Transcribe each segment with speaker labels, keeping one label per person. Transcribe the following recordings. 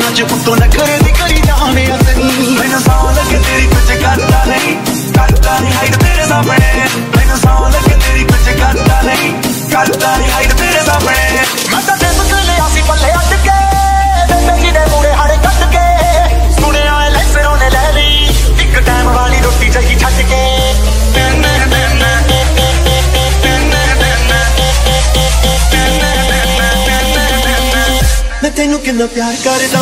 Speaker 1: ਚ ਪੁੱਤੋਂ ਨਖਰੇ ਦੀ ਕਰੀ ਜਾਣੇ ਅਸਲੀ ਮੈਨੂੰ ਸੌ ਲੱਗੇ ਤੇਰੀ ਕੁਝ ਕਰਦਾ ਨਹੀਂ ਕਰਦਾ ਨਹੀਂ ਹਾਈਡ ਤੇਰੇ ਸਾਹਮਣੇ। ਮੈਨੂੰ ਸੌ ਲੱਗੇ ਤੇਰੀ ਕੁਝ ਕਰਦਾ ਨਹੀਂ ਕਰਦਾ ਨਹੀਂ ਹਾਈਟ ਤੇਰੇ ਸਾਹਮਣੇ। ਮੈਂ ਤਾਂ ਤੇ ਮੁੱਕ ਲਿਆ ਪੱਲੇ ਤੈਨੂੰ ਕਿੰਨਾ ਪਿਆਰ ਕਰਦਾ।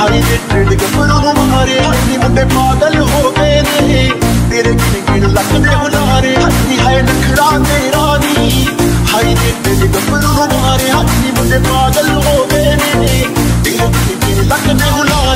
Speaker 1: ਹਾਈ ਦੇ ਟ੍ਰੈਂਡ ਗੱਭਰੂ ਨੂੰ ਮਾਰੇ, ਹੱਥੀ ਮੁੰਡੇ ਪਾਗਲ ਹੋ ਗਏ ਨੇ। ਤੇਰੇ ਕਿਨ ਕਿਨ ਲੱਗਦੇ ਹੁਲਾਰੇ, ਹੱਥੀ ਹੈ ਨਖਰਾ ਤੇਰਾ ਨੀ ਹਾਈ ਦੇ ਟ੍ਰੈਂਡ ਗੱਭਰੂ ਨੂੰ ਮਾਰੇ, ਹੱਥੀ ਮੁੰਡੇ ਪਾਗਲ ਹੋ ਗਏ ਨੇ। ਤੇਰੇ ਕਿਨ ਕਿਨ ਲੱਗਦੇ ਹੁਲਾਰੇ